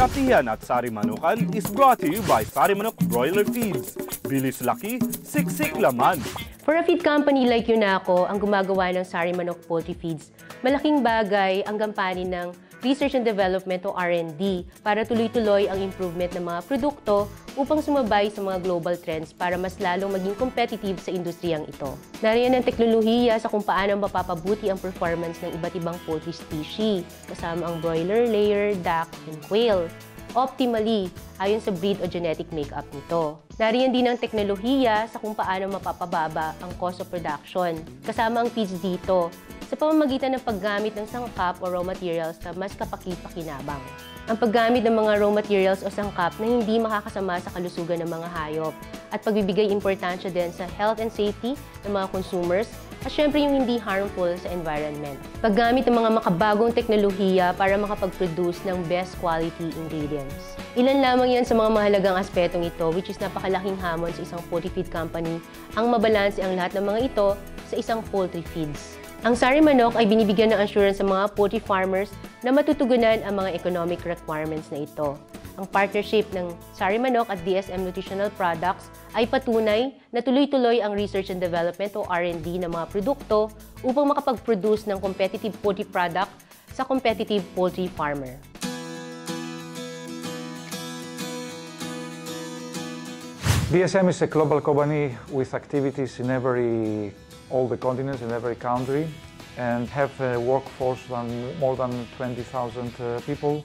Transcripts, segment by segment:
Kapihan at Sari Manukan is brought to you by Sari Manok Broiler Feeds. Bilis laki, siksik laman. For a feed company like Yunaco, ang gumagawa ng Sari Manok Poultry Feeds, malaking bagay ang gampanin ng research and development o R&D para tuloy-tuloy ang improvement ng mga produkto upang sumabay sa mga global trends para mas lalong maging competitive sa industriyang ito. Nariyan ang teknolohiya sa kung paano mapapabuti ang performance ng iba't ibang poultry species, kasama ang broiler, layer, duck, and quail optimally ayon sa breed o genetic makeup nito. Nariyan din ang teknolohiya sa kung paano mapapababa ang cost of production. Kasama ang feeds dito sa pamamagitan ng paggamit ng sangkap o raw materials na mas kapaki-pakinabang. Ang paggamit ng mga raw materials o sangkap na hindi makakasama sa kalusugan ng mga hayop at pagbibigay importansya din sa health and safety ng mga consumers at syempre yung hindi harmful sa environment. Paggamit ng mga makabagong teknolohiya para makapag-produce ng best quality ingredients. Ilan lamang yan sa mga mahalagang aspetong ito which is napakalaking hamon sa isang poultry feed company ang mabalanse ang lahat ng mga ito sa isang poultry feeds. Ang Sari Manok ay binibigyan ng assurance sa mga poultry farmers na matutugunan ang mga economic requirements na ito. Ang partnership ng Sari Manok at DSM Nutritional Products ay patunay na tuloy-tuloy ang research and development o R&D ng mga produkto upang makapag-produce ng competitive poultry product sa competitive poultry farmer. DSM is a global company with activities in every, all the continents, in every country, and have a workforce of more than 20,000 uh, people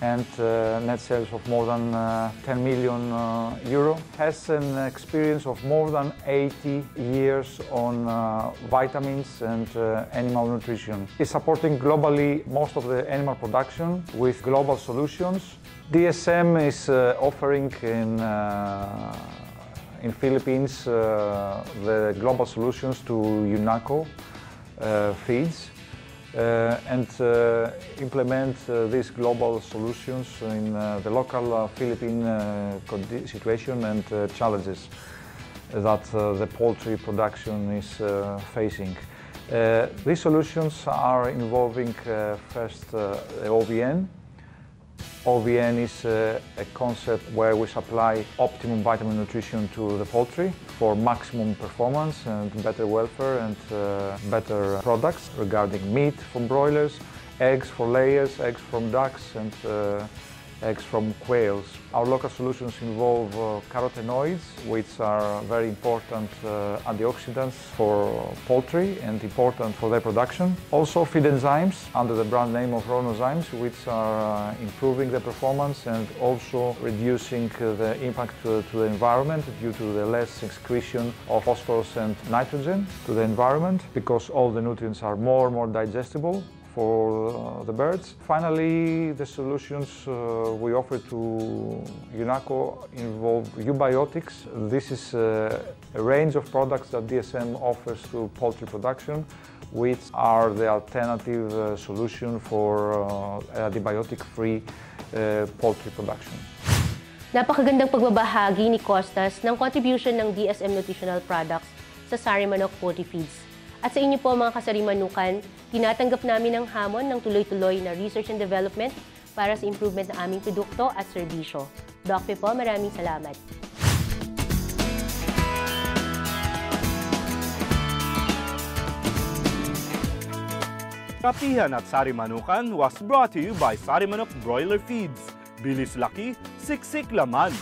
and uh, net sales of more than uh, 10 million uh, euro. Has an experience of more than 80 years on uh, vitamins and uh, animal nutrition. Is supporting globally most of the animal production with global solutions. DSM is offering in in Philippines the global solutions to UNACO feeds uh, and uh, implement uh, these global solutions in the local Philippine situation and challenges that the poultry production is facing. Uh, these solutions are involving uh, first uh, OVN, OVN is uh, a concept where we supply optimum vitamin nutrition to the poultry for maximum performance and better welfare and uh, better products regarding meat from broilers, eggs for layers, eggs from ducks and uh, eggs from quails. Our local solutions involve uh, carotenoids, which are very important uh, antioxidants for poultry and important for their production. Also feed enzymes under the brand name of Ronozymes, which are uh, improving the performance and also reducing uh, the impact to, to the environment due to the less excretion of phosphorus and nitrogen to the environment because all the nutrients are more and more digestible for uh, the birds. Finally, the solutions uh, we offer to UNACO involve eubiotics. This is uh, a range of products that DSM offers to poultry production, which are the alternative uh, solution for uh, antibiotic-free uh, poultry production. Napakagandang pagbabahagi ni Costas ng contribution ng DSM Nutritional Products sa Sari Manok Poultry Feeds At sa inyo po mga kasarimanukan, tinatanggap namin ang hamon ng tuloy-tuloy na research and development para sa improvement ng aming produkto at serbisyo. Doc po, maraming salamat. Kapihan at Sari Manukan was brought to you by Sari Manok Broiler Feeds. Bilis laki, siksik laman.